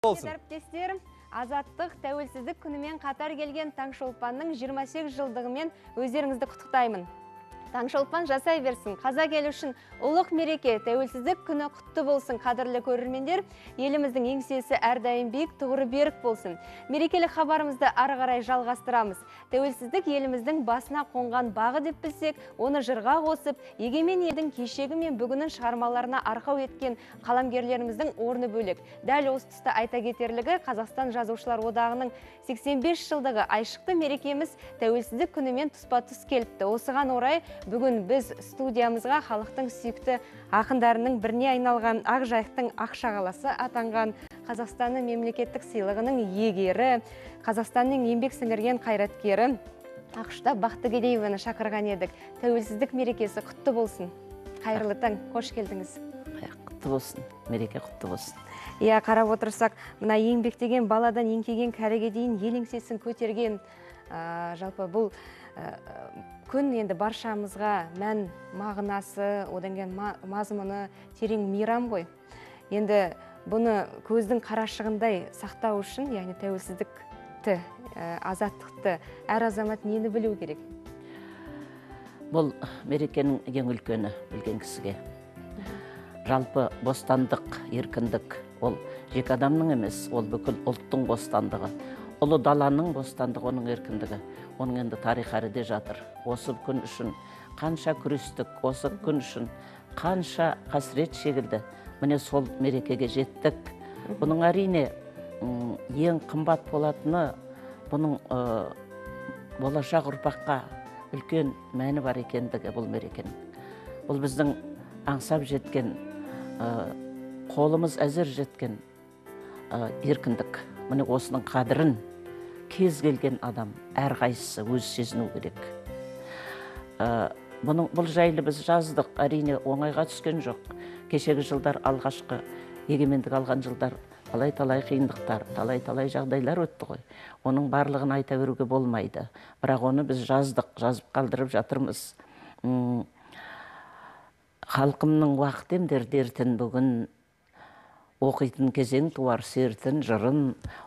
әріптестер азаттық тәуелсіздік күнімен қатар келген таңшолпанның 28 жылдығымен өздеріңізді құттықтаймын. Таңшолпан жасай берсін қазақ елі үшін ұлық мереке тәуелсіздік күні құтты болсын қадірлі көрермендер. Еліміздің еңсесі әрдайым биік тұғыры берік болсын. Мерекелік хабарымызды ары қарай жалғастырамыз. Тәуелсіздік еліміздің басына қонған бағы деп білсек оны жырға қосып егемен елдің кешегі мен бүгінін шығармаларына арқау еткен қаламгерлеріміздің орны бөлек. Дәл осы тұста айта кетерлігі қазақстан жазушылар одағының 85 жылдығы айшықты мерекеміз тәуелсіздік күнімен тұспа тұс келіпті. Осыған орай бүгін біз студиямызға халықтың сүйікті ақындарының біріне айналған ақ жайықтың ақ шағаласы атанған қазақстанның мемлекеттік сыйлығының иегері қазақстанның еңбек сіңірген қайраткері ақұштап бақтыгерееваны шақырған едік. Тәуелсіздік мерекесі құтты болсын. Қайырлы таң. Қош келдіңіз. Құтты болсын. Мереке құтты болсын. Иә қарап отырсақ мына еңбектеген баладан еңкейген кәріге дейін ел еңсесін көтерген ә, жалпы бұл күн енді баршамызға мән мағынасы одан кейін ма- мазмұны терең мейрам ғой. Енді бұны көздің қарашығындай сақтау үшін яғни тәуелсіздікті ә, азаттықты әр азамат нені білу керек? Бұл мерекенің ең үлкені білген кісіге. Жалпы бостандық еркіндік ол жеке адамның емес ол бүкіл ұлттың бостандығы. Ұлы даланың бостандығы оның еркіндігі. Оның енді тарих әріде жатыр. Осы күн үшін қанша күрестік осы күн үшін қанша қасірет шегілді. Міне сол мерекеге жеттік. Бұның әрине ең қымбат болатыны бұның болашақ ұрпаққа үлкен мәні бар екендігі бұл мерекенің бұл біздің аңсап жеткен қолымыз әзер жеткен еркіндік. Міне осының қадірін кез келген адам әрқайсысы өзі сезіну керек. Ы, бұның бұл жайлы біз жаздық әрине оңайға түскен жоқ. Кешегі жылдар алғашқы егемендік алған жылдар талай талай қиындықтар талай талай жағдайлар өтті ғой. Оның барлығын айта беруге болмайды. Бірақ оны біз жаздық жазып қалдырып жатырмыз. Халқымның уақыт емдер дертін бүгін оқитын кезең туар сертін жырын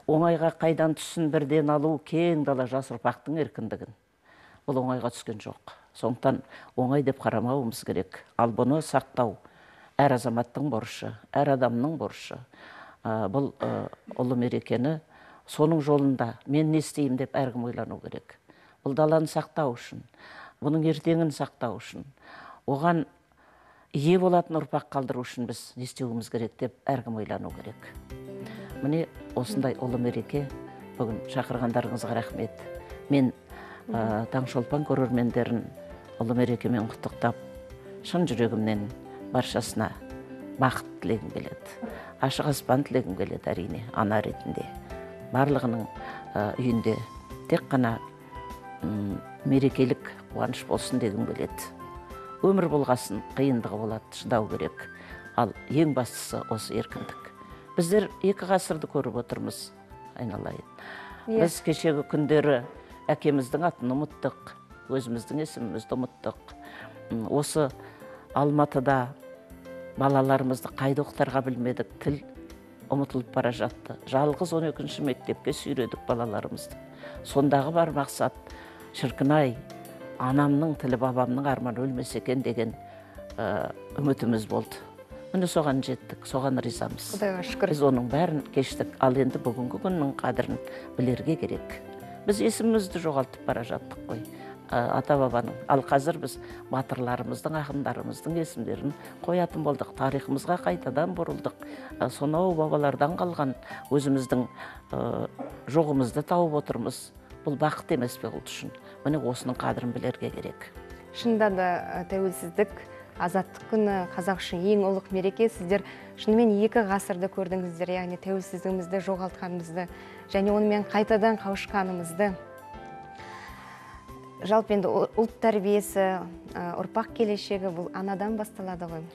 оңайға қайдан түссін бірден алу кең дала жас ұрпақтың еркіндігін. Бұл оңайға түскен жоқ. Сондықтан оңай деп қарамауымыз керек. Ал бұны сақтау әр азаматтың борышы әр адамның борышы. Ә, бұл ә, ұлы мерекені соның жолында мен не істеймін деп әркім ойлану керек. Бұл даланы сақтау үшін бұның ертеңін сақтау үшін. Оған ие болатын ұрпақ қалдыру үшін біз не істеуіміз керек деп әркім ойлану керек. Міне осындай ұлы мереке бүгін шақырғандарыңызға рахмет. Мен ә, таңшолпан көрермендерін ұлы мерекемен құттықтап шын жүрегімнен баршасына бақыт тілегім келеді. Ашық аспан тілегім келеді әрине ана ретінде. Барлығының үйінде тек қана мерекелік қуаныш болсын дегім келеді. Өмір болғасын қиындығы болады шыдау керек. Ал ең бастысы осы еркіндік. Біздер екі ғасырды көріп отырмыз айналайын. Иә. біз кешегі күндері әкеміздің атын ұмыттық өзіміздің есімімізді ұмыттық. Осы алматыда балаларымызды қайда оқытарға білмедік тіл ұмытылып бара жатты. Жалғыз 12 мектепке сүйредік балаларымызды. Сондағы бар мақсат шіркін ай анамның тілі бабамның арманы өлмесе екен деген ә, үмітіміз болды. Міне соған жеттік соған ризамыз. Құдайға шүкір. Біз оның бәрін кештік. Ал енді бүгінгі күннің қадірін білерге керек. Біз есімімізді жоғалтып бара жаттық қой. Ә, ата бабаның ал қазір біз батырларымыздың ақындарымыздың есімдерін қоятын болдық. Тарихымызға қайтадан бұрылдық. Ә, сонау бабалардан қалған өзіміздің ә, жоғымызды тауып отырмыз. Бұл бақыт емес пе ұлт үшін? Міне осының қадірін білерге керек. Шынында да тәуелсіздік азаттық күні қазақ үшін ең ұлық мереке сіздер шынымен екі ғасырды көрдіңіздер яғни тәуелсіздігімізді жоғалтқанымызды және онымен қайтадан қауышқанымызды. Жалпы енді ұлт тәрбиесі ұрпақ келешегі бұл анадан басталады ғой.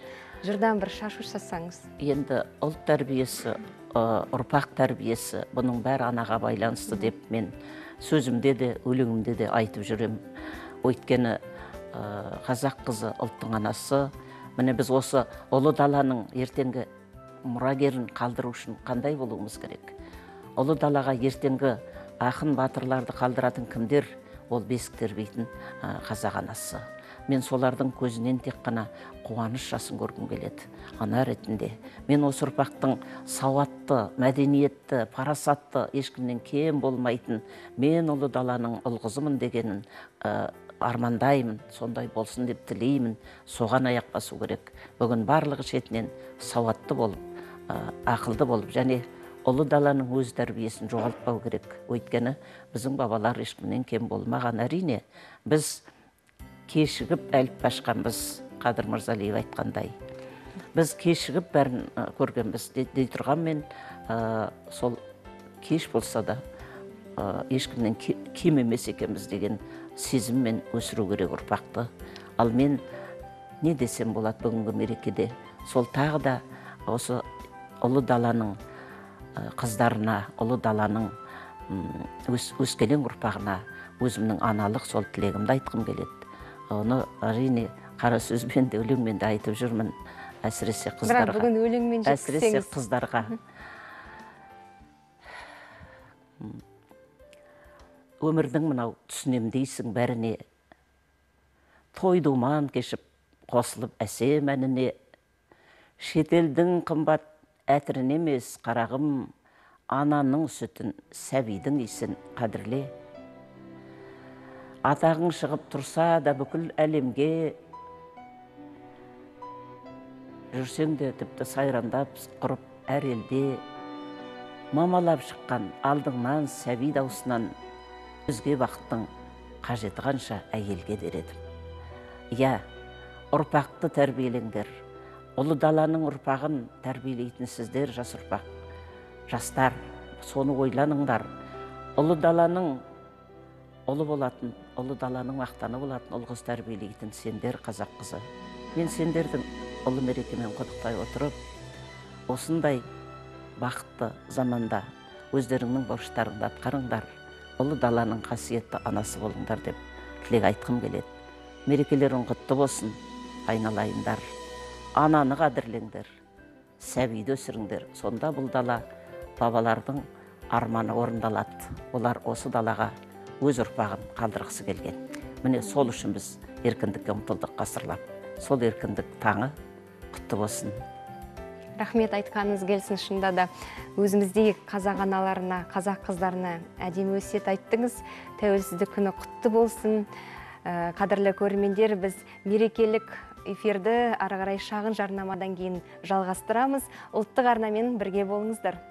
Жырдан бір шашу жасаңыз енді ұлт тәрбиесі ұрпақ тәрбиесі бұның бәрі анаға байланысты деп мен сөзімде де өлеңімде де айтып жүремін өйткені ы, қазақ қызы ұлттың анасы. Міне біз осы ұлы даланың ертеңгі мұрагерін қалдыру үшін қандай болуымыз керек? Ұлы далаға ертеңгі ақын батырларды қалдыратын кімдер? Ол бесік тербейтін ә, қазақ анасы. Мен солардың көзінен тек қана қуаныш жасын көргім келеді. Ана ретінде мен осы ұрпақтың сауатты мәдениетті парасатты ешкімнен кем болмайтын мен ұлы даланың ұл дегенін ә, армандаймын сондай болсын деп тілеймін соған аяқ басу керек. Бүгін барлығы шетінен сауатты болып ә, ақылды болып және ұлы даланың өз тәрбиесін жоғалтпау керек. Өйткені біздің бабалар ешкімнен кем болмаған. Әрине біз кешігіп әліп ашқанбыз қадыр мырзалиев айтқандай. Біз кешігіп бәрін көргенбіз де- дей тұрғанмен ә, сол кеш болса да ә, ешкімнен ке- кем емес екенбіз деген сезіммен өсіру керек ұрпақты. Ал мен не десем болады бүгінгі мерекеде? Сол тағы да осы ұлы даланың қыздарына ұлы даланың өс, өскелең ұрпағына өзімнің аналық сол тілегімді айтқым келеді. Оны әрине қара сөзбен де өлеңмен де айтып жүрмін әсіресе бірақ қыздарға. бүгін өлеңмен әсіресе қыздарға. Өмірдің мынау түсінем дейсің бәріне. Той думан кешіп қосылып әсем әніне шетелдің қымбат әтірін емес қарағым ананың сүтін сәбидің иісін қадірле. Атағың шығып тұрса да бүкіл әлемге жүрсең де тіпті сайрандап құрып әр елде мамалап шыққан алдыңнан сәби даусынан өзге бақыттың қажеті қанша әйелге дер едім. Иә ұрпақты тәрбиелеңдер ұлы даланың ұрпағын тәрбиелейтін сіздер жас ұрпақ жастар соны ойланыңдар. Ұлы даланың ұлы болатын ұлы даланың мақтаны болатын ұл қыз тәрбиелейтін сендер қазақ қызы. Мен сендердің ұлы мерекемен құттықтай отырып осындай бақытты заманда өздеріңнің борыштарыңды атқарыңдар ұлы даланың қасиетті анасы болыңдар деп тілек айтқым келеді. Мерекелерің құтты болсын айналайындар. Ананы қадірлеңдер сәбиді өсіріңдер. Сонда бұл дала бабалардың арманы орындалады. Олар осы далаға өз ұрпағын қалдырғысы келген. Міне сол үшін біз еркіндікке ұмтылдық ғасырлап сол еркіндік таңы құтты болсын. Рахмет айтқаныңыз келсін шынында да. Өзіміздей қазақ аналарына қазақ қыздарына әдемі өсиет айттыңыз. Тәуелсіздік күні құтты болсын. Ә, қадірлі көрермендер біз мерекелік эфирді ары қарай шағын жарнамадан кейін жалғастырамыз. Ұлттық арнамен бірге болыңыздар.